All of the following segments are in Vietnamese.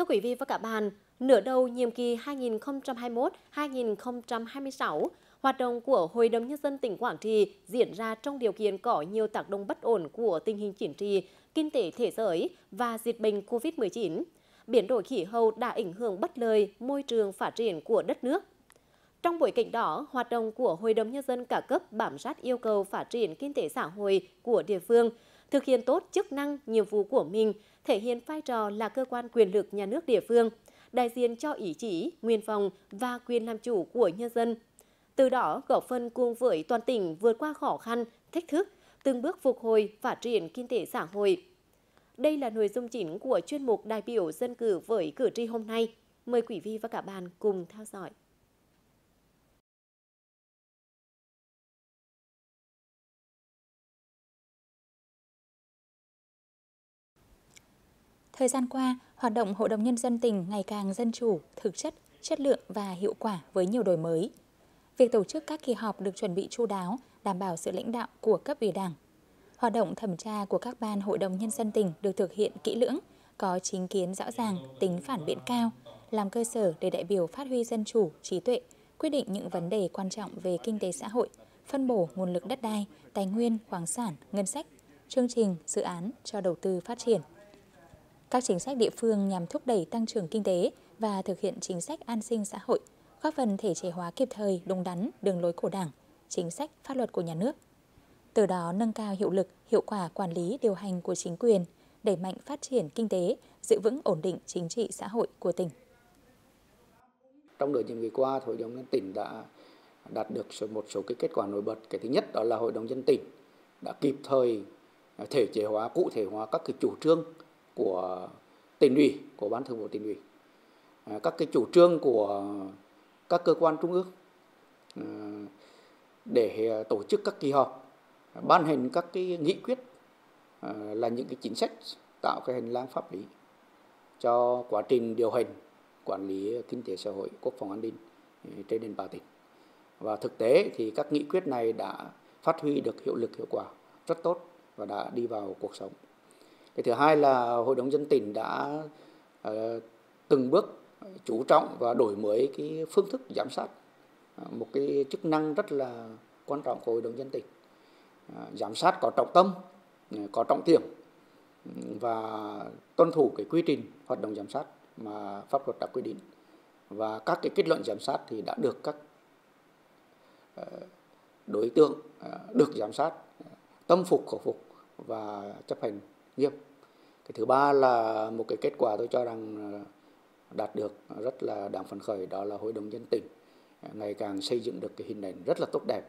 Thưa quý vị và các bạn, nửa đầu nhiệm kỳ 2021-2026, hoạt động của Hội đồng Nhân dân tỉnh Quảng Trị diễn ra trong điều kiện có nhiều tác động bất ổn của tình hình chính trị, kinh tế thế giới và dịch bệnh COVID-19. Biến đổi khí hậu đã ảnh hưởng bất lợi môi trường phát triển của đất nước. Trong bối cảnh đó, hoạt động của Hội đồng Nhân dân cả cấp bám sát yêu cầu phát triển kinh tế xã hội của địa phương, thực hiện tốt chức năng, nhiệm vụ của mình, thể hiện vai trò là cơ quan quyền lực nhà nước địa phương, đại diện cho ý chí, nguyên vọng và quyền làm chủ của nhân dân. Từ đó góp phần cùng với toàn tỉnh vượt qua khó khăn, thách thức, từng bước phục hồi phát triển kinh tế xã hội. Đây là nội dung chính của chuyên mục đại biểu dân cử với cử tri hôm nay. Mời quý vị và các bạn cùng theo dõi. Thời gian qua, hoạt động Hội đồng Nhân dân tỉnh ngày càng dân chủ, thực chất, chất lượng và hiệu quả với nhiều đổi mới. Việc tổ chức các kỳ họp được chuẩn bị chu đáo, đảm bảo sự lãnh đạo của cấp ủy đảng. Hoạt động thẩm tra của các ban Hội đồng Nhân dân tỉnh được thực hiện kỹ lưỡng, có chính kiến rõ ràng, tính phản biện cao, làm cơ sở để đại biểu phát huy dân chủ, trí tuệ, quyết định những vấn đề quan trọng về kinh tế xã hội, phân bổ nguồn lực đất đai, tài nguyên, khoáng sản, ngân sách, chương trình, dự án cho đầu tư phát triển các chính sách địa phương nhằm thúc đẩy tăng trưởng kinh tế và thực hiện chính sách an sinh xã hội, góp phần thể chế hóa kịp thời, đúng đắn đường lối của Đảng, chính sách pháp luật của nhà nước. Từ đó nâng cao hiệu lực, hiệu quả quản lý điều hành của chính quyền, đẩy mạnh phát triển kinh tế, giữ vững ổn định chính trị xã hội của tỉnh. Trong đợt nhiệm kỳ qua, Hội đồng nhân tỉnh đã đạt được một số cái kết quả nổi bật. Cái thứ nhất đó là Hội đồng nhân tỉnh đã kịp thời à, thể chế hóa, cụ thể hóa các cái chủ trương của tỉnh ủy, của ban thường vụ tỉnh ủy. À, các cái chủ trương của các cơ quan trung ương à, để à, tổ chức các kỳ họp, ban hành các cái nghị quyết là những cái chính sách tạo cái hành lang pháp lý cho quá trình điều hành quản lý kinh tế xã hội, quốc phòng an ninh trên nền bàn tỉnh. Và thực tế thì các nghị quyết này đã phát huy được hiệu lực hiệu quả rất tốt và đã đi vào cuộc sống cái thứ hai là hội đồng dân tỉnh đã ờ, từng bước chú trọng và đổi mới cái phương thức giám sát ờ, một cái chức năng rất là quan trọng của hội đồng dân tỉnh. Ờ, giám sát có trọng tâm có trọng điểm, và tuân thủ cái quy trình hoạt động giám sát mà pháp luật đã quy định. Và các cái kết luận giám sát thì đã được các đối tượng được giám sát tâm phục khẩu phục và chấp hành nghiêm cái thứ ba là một cái kết quả tôi cho rằng đạt được rất là đáng phấn khởi đó là hội đồng dân tỉnh ngày càng xây dựng được cái hình ảnh rất là tốt đẹp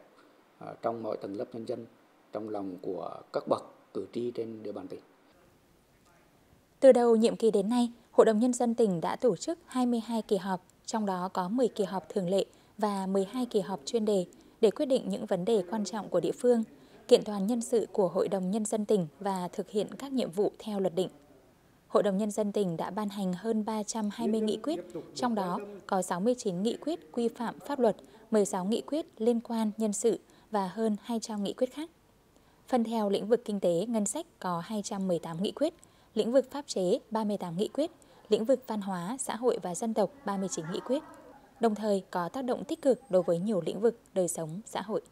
à, trong mọi tầng lớp nhân dân trong lòng của các bậc cử tri trên địa bàn tỉnh. Từ đầu nhiệm kỳ đến nay, Hội đồng Nhân dân tỉnh đã tổ chức 22 kỳ họp, trong đó có 10 kỳ họp thường lệ và 12 kỳ họp chuyên đề để quyết định những vấn đề quan trọng của địa phương – kiện toàn nhân sự của Hội đồng Nhân dân tỉnh và thực hiện các nhiệm vụ theo luật định. Hội đồng Nhân dân tỉnh đã ban hành hơn 320 nghị quyết, trong đó có 69 nghị quyết quy phạm pháp luật, 16 nghị quyết liên quan nhân sự và hơn 200 nghị quyết khác. Phân theo lĩnh vực kinh tế, ngân sách có 218 nghị quyết, lĩnh vực pháp chế 38 nghị quyết, lĩnh vực văn hóa, xã hội và dân tộc 39 nghị quyết, đồng thời có tác động tích cực đối với nhiều lĩnh vực đời sống xã hội.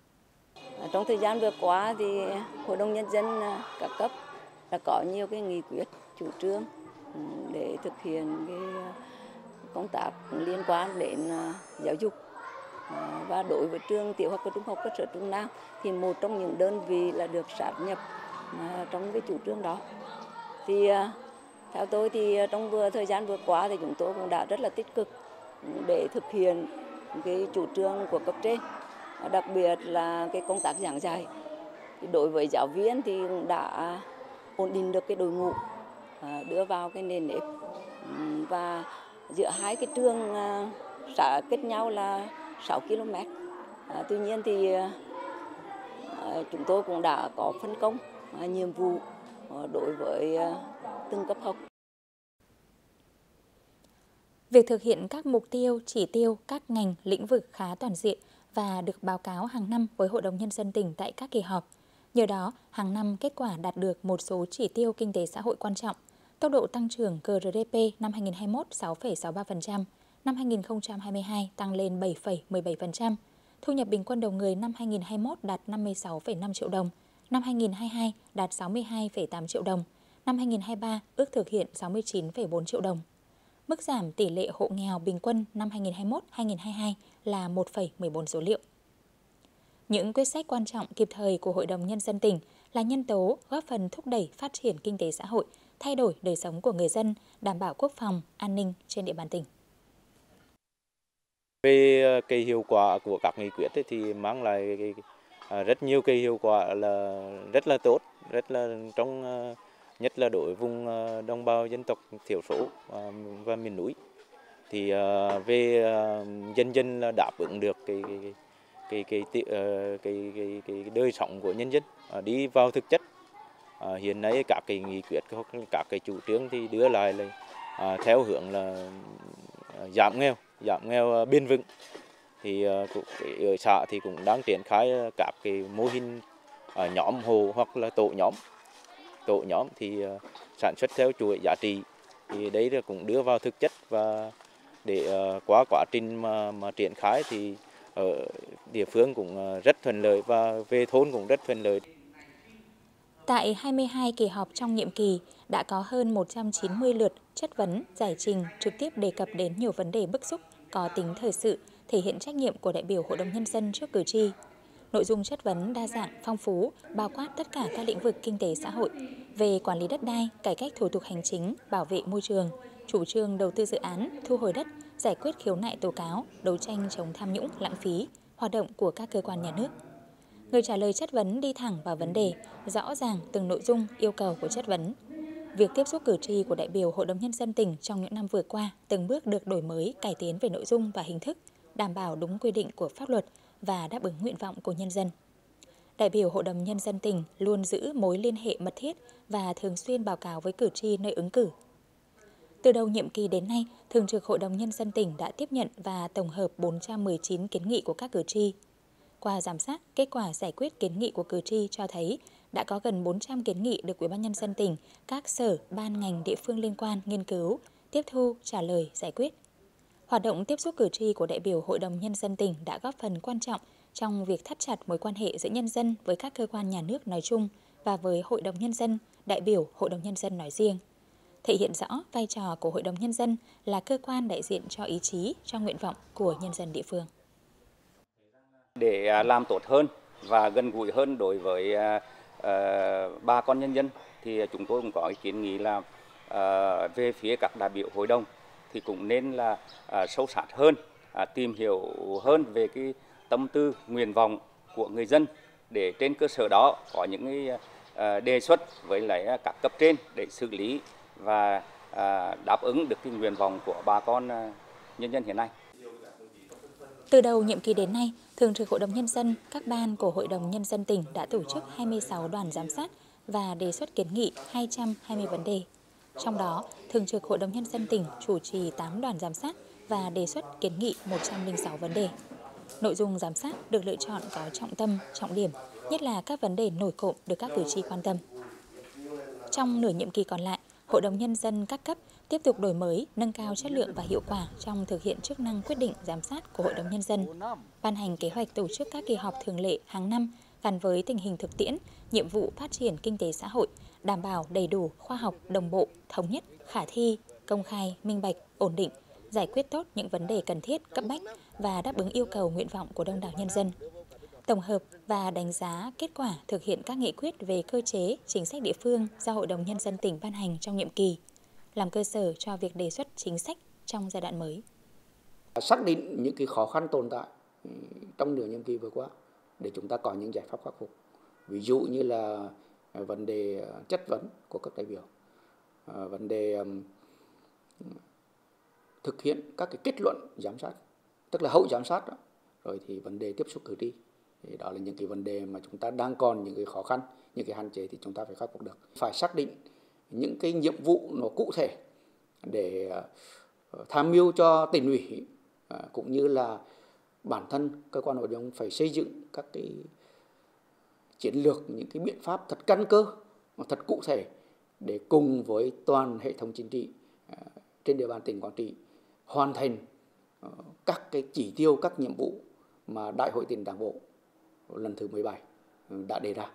Ờ, trong thời gian vừa qua thì Hội đồng Nhân dân ờ, các cấp đã có nhiều cái nghị quyết, chủ trương ừ, để thực hiện cái ờ, công tác liên quan đến giáo dục. Và đối với trường tiểu học và trung học cơ sở Trung Nam thì một trong những đơn vị là được sát nhập trong cái chủ trương đó. Thì theo tôi thì trong vừa, thời gian vừa qua thì chúng tôi cũng đã rất là tích cực để thực hiện cái chủ trương của cấp trên đặc biệt là cái công tác giảng dạy. Đối với giáo viên thì cũng đã ổn định được cái đội ngũ à, đưa vào cái nền nếp. Và giữa hai cái trường à, xã kết nhau là 6 km. À, tuy nhiên thì chúng tôi cũng đã có phân công nhiệm vụ đối với từng cấp học. Việc thực hiện các mục tiêu, chỉ tiêu, các ngành, lĩnh vực khá toàn diện và được báo cáo hàng năm với Hội đồng Nhân dân tỉnh tại các kỳ họp. Nhờ đó, hàng năm kết quả đạt được một số chỉ tiêu kinh tế xã hội quan trọng, Tốc độ tăng trưởng GRDP năm 2021 6,63%, năm 2022 tăng lên 7,17%. Thu nhập bình quân đầu người năm 2021 đạt 56,5 triệu đồng, năm 2022 đạt 62,8 triệu đồng, năm 2023 ước thực hiện 69,4 triệu đồng. Mức giảm tỷ lệ hộ nghèo bình quân năm 2021-2022 là 1,14 số liệu. Những quyết sách quan trọng kịp thời của Hội đồng Nhân dân tỉnh là nhân tố góp phần thúc đẩy phát triển kinh tế xã hội, thay đổi đời sống của người dân, đảm bảo quốc phòng, an ninh trên địa bàn tỉnh. Về ờ, cái hiệu quả của các nghị quyết thì mang lại à, rất nhiều cái hiệu quả là rất là tốt, rất là trong ờ, nhất là đối vùng ờ, đồng bào dân tộc thiểu số và miền núi. Thì ờ, về ờ, dân dân là đáp ứng được cái cái cái cái cái, ờ, cái, cái, cái đời sống của nhân dân đi vào thực chất. Hiện nay các cái nghị quyết hoặc các cái chủ trương thì đưa lại là theo hướng là giảm nghèo giảm nghèo bền vững. Thì ờ, ở xã thì cũng đang triển khai các cái mô hình nhóm hồ hoặc là tổ nhóm. Tổ nhóm thì sản xuất theo chuỗi giá trị. Thì đấy là cũng đưa vào thực chất và để ờ, qua quá trình mà, mà triển khai thì ở địa phương cũng ờ, rất thuận lợi và về thôn cũng rất thuận lợi. Tại 22 kỳ họp trong nhiệm kỳ, đã có hơn 190 lượt chất vấn, giải trình trực tiếp đề cập đến nhiều vấn đề bức xúc có tính thời sự, thể hiện trách nhiệm của đại biểu Hội đồng Nhân dân trước cử tri. Nội dung chất vấn đa dạng, phong phú, bao quát tất cả các lĩnh vực kinh tế xã hội, về quản lý đất đai, cải cách thủ tục hành chính, bảo vệ môi trường, chủ trương đầu tư dự án, thu hồi đất, giải quyết khiếu nại tố cáo, đấu tranh chống tham nhũng, lãng phí, hoạt động của các cơ quan nhà nước. Người trả lời chất vấn đi thẳng vào vấn đề, rõ ràng từng nội dung yêu cầu của chất vấn, Việc tiếp xúc cử tri của đại biểu Hội đồng Nhân dân tỉnh trong những năm vừa qua từng bước được đổi mới, cải tiến về nội dung và hình thức, đảm bảo đúng quy định của pháp luật và đáp ứng nguyện vọng của nhân dân. Đại biểu Hội đồng Nhân dân tỉnh luôn giữ mối liên hệ mật thiết và thường xuyên báo cáo với cử tri nơi ứng cử. Từ đầu nhiệm kỳ đến nay, Thường trực Hội đồng Nhân dân tỉnh đã tiếp nhận và tổng hợp 419 kiến nghị của các cử tri. Qua giám sát, kết quả giải quyết kiến nghị của cử tri cho thấy đã có gần 400 kiến nghị được Ủy ban nhân dân tỉnh, các sở, ban ngành địa phương liên quan nghiên cứu, tiếp thu, trả lời, giải quyết. Hoạt động tiếp xúc cử tri của đại biểu Hội đồng nhân dân tỉnh đã góp phần quan trọng trong việc thắt chặt mối quan hệ giữa nhân dân với các cơ quan nhà nước nói chung và với Hội đồng nhân dân, đại biểu Hội đồng nhân dân nói riêng. Thể hiện rõ vai trò của Hội đồng nhân dân là cơ quan đại diện cho ý chí, cho nguyện vọng của nhân dân địa phương. Để à, làm tốt hơn và gần gũi hơn đối với à, à, bà con nhân dân thì chúng tôi cũng có ý kiến nghĩ là về phía các đại biểu hội đồng thì cũng nên là sâu sát hơn tìm hiểu hơn về cái tâm tư nguyện vọng của người dân để trên cơ sở đó có những cái đề xuất với lại các cấp trên để xử lý và à, đáp ứng được cái nguyện vọng của bà con à, nhân dân hiện nay. Từ đầu nhiệm kỳ đến nay, Thường trực Hội đồng Nhân dân, các ban của Hội đồng Nhân dân tỉnh đã tổ chức 26 đoàn giám sát và đề xuất kiến nghị 220 vấn đề. Trong đó, Thường trực Hội đồng Nhân dân tỉnh chủ trì 8 đoàn giám sát và đề xuất kiến nghị 106 vấn đề. Nội dung giám sát được lựa chọn có trọng tâm, trọng điểm, nhất là các vấn đề nổi cộm được các cử tri quan tâm. Trong nửa nhiệm kỳ còn lại, Hội đồng Nhân dân các cấp tiếp tục đổi mới, nâng cao chất lượng và hiệu quả trong thực hiện chức năng quyết định giám sát của Hội đồng Nhân dân, ban hành kế hoạch tổ chức các kỳ họp thường lệ hàng năm gắn với tình hình thực tiễn, nhiệm vụ phát triển kinh tế xã hội, đảm bảo đầy đủ, khoa học, đồng bộ, thống nhất, khả thi, công khai, minh bạch, ổn định, giải quyết tốt những vấn đề cần thiết, cấp bách và đáp ứng yêu cầu nguyện vọng của đông đảo nhân dân. Tổng hợp và đánh giá kết quả thực hiện các nghị quyết về cơ chế, chính sách địa phương do Hội đồng Nhân dân tỉnh ban hành trong nhiệm kỳ làm cơ sở cho việc đề xuất chính sách trong giai đoạn mới. Xác định những cái khó khăn tồn tại ừ, trong nửa nhiệm kỳ vừa qua để chúng ta có những giải pháp khắc phục. Ví dụ như là à, vấn đề à, chất vấn của các đại biểu, à, vấn đề thực hiện các cái kết luận giám sát, tức là hậu giám sát đó. rồi thì vấn đề tiếp xúc cử tri. Thì đó là những cái vấn đề mà chúng ta đang còn những cái khó khăn, những cái hạn chế thì chúng ta phải khắc phục được. Phải xác định những cái nhiệm vụ nó cụ thể để ờ, tham mưu cho tỉnh ủy ờ, cũng như là bản thân cơ quan hội đồng phải xây dựng các cái chiến lược những cái biện pháp thật căn cơ thật cụ thể để cùng với toàn hệ thống chính trị ờ, trên địa bàn tỉnh Quảng Trị hoàn thành các cái chỉ tiêu, các nhiệm vụ mà Đại hội tỉnh Đảng bộ lần thứ 17 ừ, đã đề ra.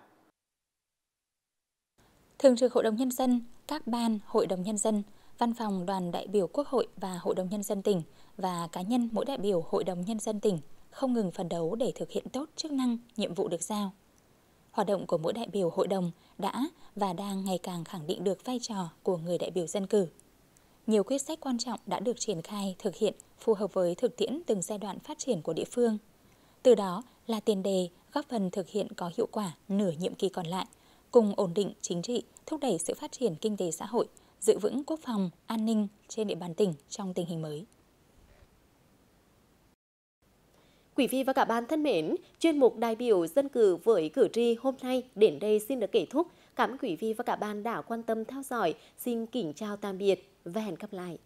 Thường trực Hội đồng Nhân dân, các ban, Hội đồng Nhân dân, Văn phòng đoàn đại biểu Quốc hội và Hội đồng Nhân dân tỉnh và cá nhân mỗi đại biểu Hội đồng Nhân dân tỉnh không ngừng phấn đấu để thực hiện tốt chức năng, nhiệm vụ được giao. Hoạt động của mỗi đại biểu hội đồng đã và đang ngày càng khẳng định được vai trò của người đại biểu dân cử. Nhiều quyết sách quan trọng đã được triển khai thực hiện phù hợp với thực tiễn từng giai đoạn phát triển của địa phương. Từ đó là tiền đề góp phần thực hiện có hiệu quả nửa nhiệm kỳ còn lại, cùng ổn định chính trị, thúc đẩy sự phát triển kinh tế xã hội, giữ vững quốc phòng, an ninh trên địa bàn tỉnh trong tình hình mới. Quý vị và các bạn thân mến, chuyên mục đại biểu dân cử với cử tri hôm nay đến đây xin được kết thúc. Cảm ơn quý vị và các bạn đã quan tâm theo dõi. Xin kính chào tạm biệt và hẹn gặp lại.